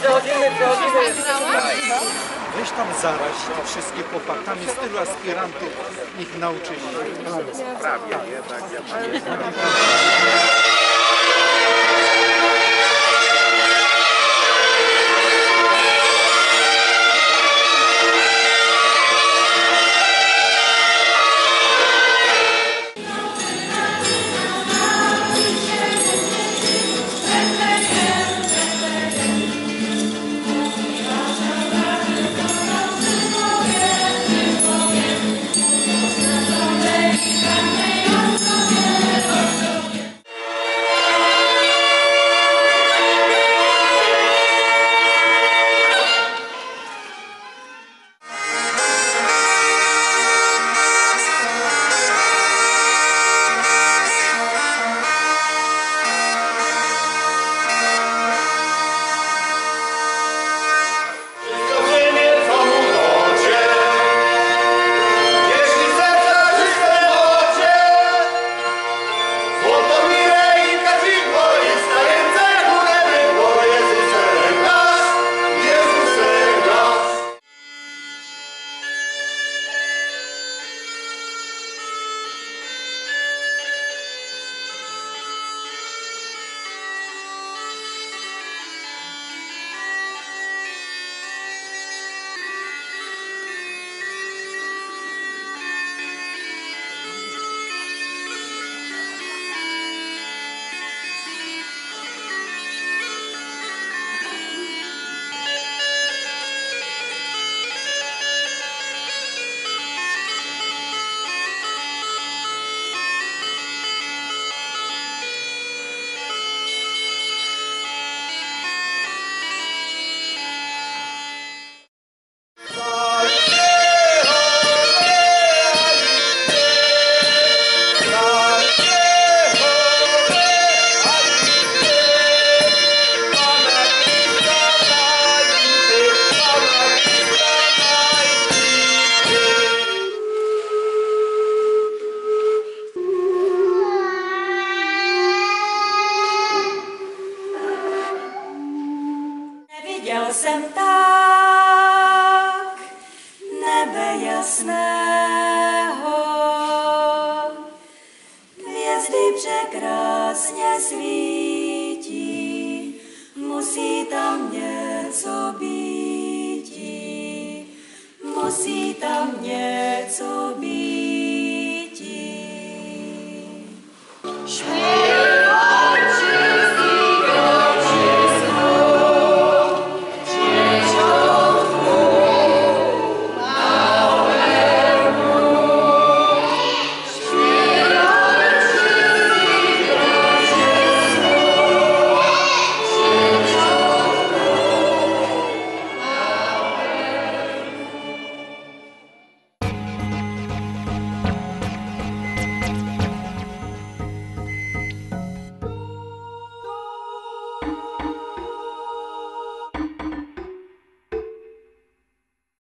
przechodzimy, przechodzimy. Weź tam zaraź tych wszystkich chłopak, tam jest tylu aspirantów, ich nauczyli. Prawie, nie? Tak, ja jsem tak nebe jasného, hvězdy překrásně svítí, musí tam něco býti, musí tam něco být.